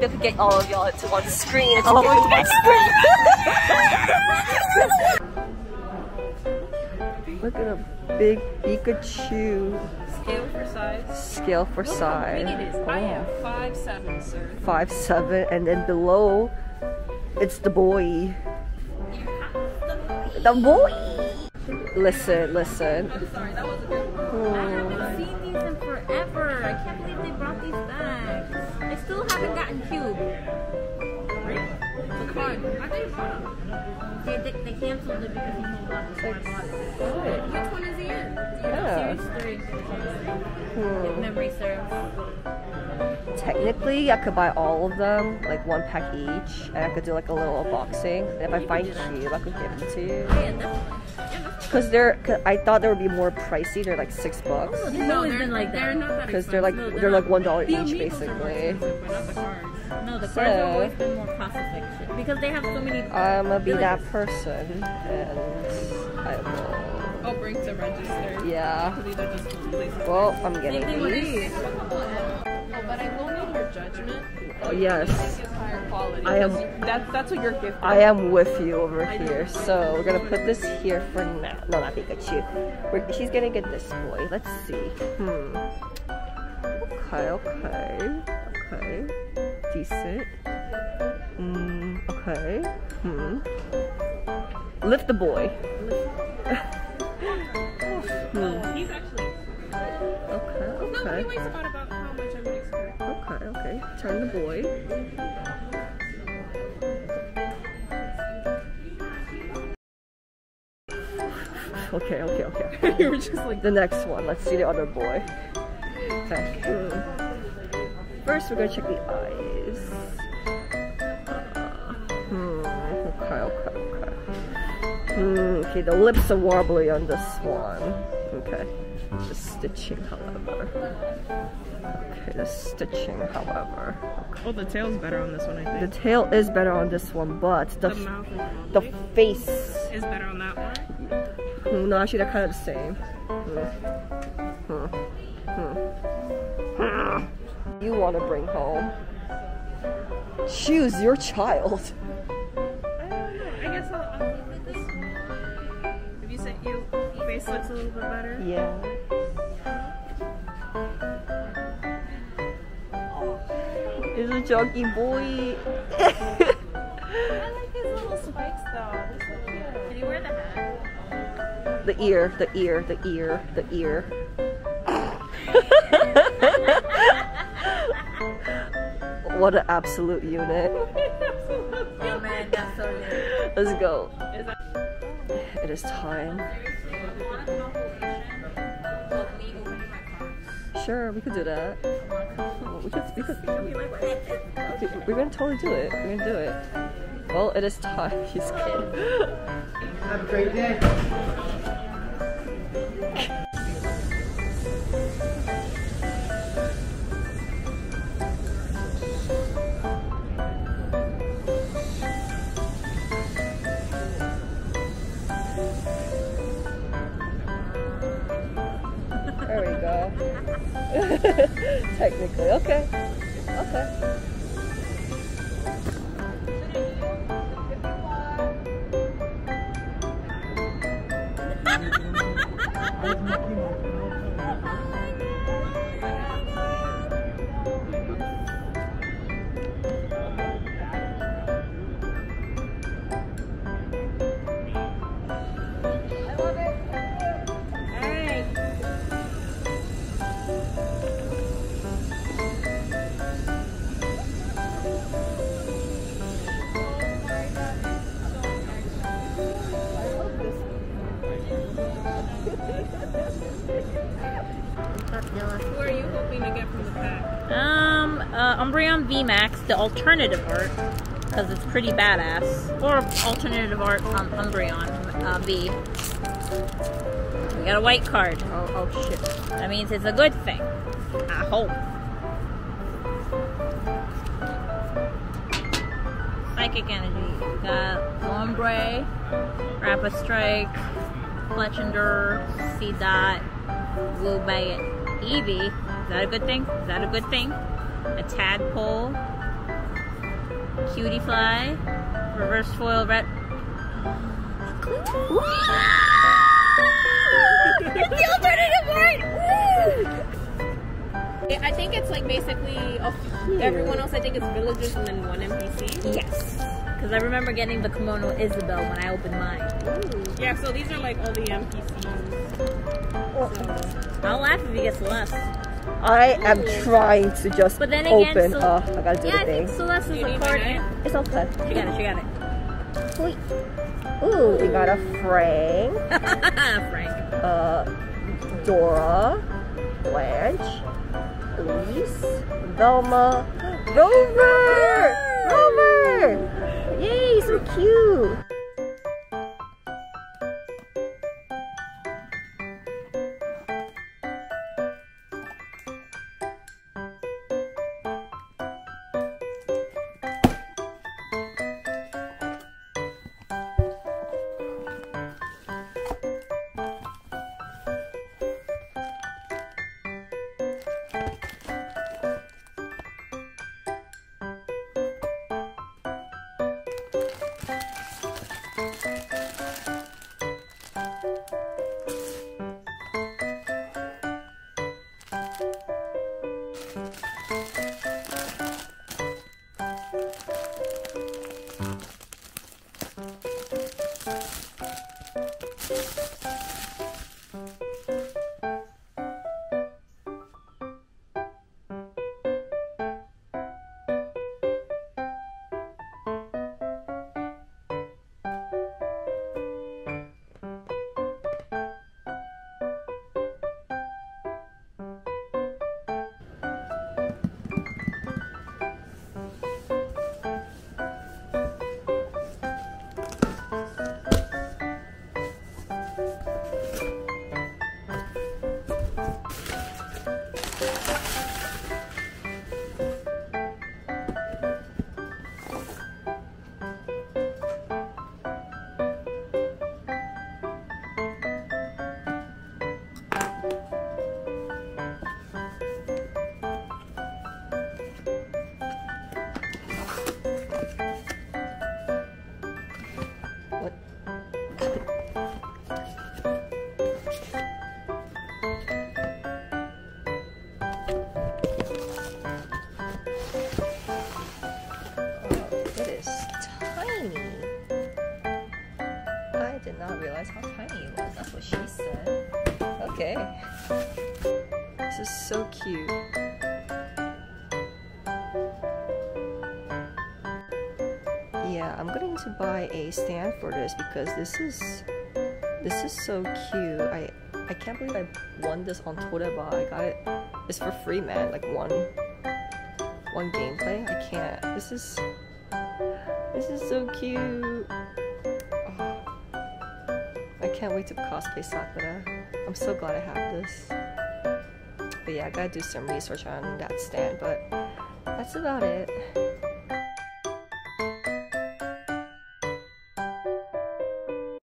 I could get all of y'all to one screen if you oh, get one screen. Look at a big Pikachu. Scale for size. Scale for Look size. How big it is. Oh. I am five seven, sir. Five seven, and then below, it's the boy. The boy. Listen, listen. I'm sorry, that was a good one. Hmm. Gotten Cube. The card. I think bought them. They, they, canceled it because he moved up before I bought it. Which one is he in? Yeah. Series 3. If Hmm. memory serves. Technically, I could buy all of them, like one pack each, and I could do like a little unboxing. And if I find cute, I could give them to you. Yeah, definitely. Yeah, definitely. Cause they're, cause I thought they would be more pricey. They're like six bucks. Oh, they've always been like They're not that Cause they're like. No, they're they're like one dollar each amiibos are more basically. expensive, but not the cards. No, the cards So- have always been more cost effective because they have so many. I'm gonna be that person, and I will. I'll bring to register. Yeah. Because these are just. Well, I'm getting these. But I will need your judgment. Oh yes, Make it higher quality. I am- 'cause That, that's what you're gifting. I am with you over here. So we're gonna put this here for now. No, not Pikachu. We're, she's gonna get this boy. Let's see. Hmm. Okay, okay, okay. Decent. Hmm. Okay. Hmm. Lift the boy. hmm. He's actually. Okay. No, Okay. Turn the boy. Okay. Okay. Okay. you were just like. the next one. Let's see the other boy. Okay. First, we're gonna check the eyes. Hmm. Okay. The lips are wobbly on this one. Okay. The stitching, however. Okay. The stitching, however. Oh, the tail's better on this one, I think. The tail is better on this one, but the The the face. is better on that one. Hmm, No, actually, they're kind of the same. Hmm. Hmm. Hmm. You want to bring home? Choose your child. Face looks a little bit better. Yeah. It's a chunky boy. I like his little spikes though. Good. Did you wear the hat? The ear, the ear, the ear, the ear. what an absolute unit. Oh man, that's so lit. Let's go. It is time. Sure, we could do that. We could, we could, we- we're gonna totally do it. We're gonna do it. Well, it is time. He's kidding. Have a great day. VMAX, the alternative art, because it's pretty badass. Or alternative art on Umbreon uh, V. We got a white card. Oh, oh shit. That means it's a good thing. I hope. Psychic energy. We got Ombre, Rapid Strike, Fletchinder, C Dot, Woobat, Eevee. Is that a good thing? Is that a good thing? A Tadpole, Cutiefly. Reverse foil red. the alternative art! Yeah, I think it's like basically of everyone else. I think it's villagers and then one NPC. Yes. Because I remember getting the kimono Isabelle when I opened mine. Yeah, so these are like all the NPCs. So, I'll laugh if he gets Celeste. I am trying to just But then again, open. Cel- oh, I gotta do Yeah, I the think thing. Celeste is You a need card. my knife? It's okay. She got it, she got it. Sweet. Ooh, we got a Frank, Frank. uh, Dora, Blanche, Elise, Velma, Rover! Rover! Yay, so cute! Did not realize how tiny it was. That's what she said. Okay. This is so cute. Yeah, I'm going to buy a stand for this because this is this is so cute. I I can't believe I won this on Toreba. I got it. It's for free, man. Like one one gameplay. I can't. This is this is so cute. I can't wait to cosplay Sakura. I'm so glad I have this. But yeah, I gotta do some research on that stand. But that's about it.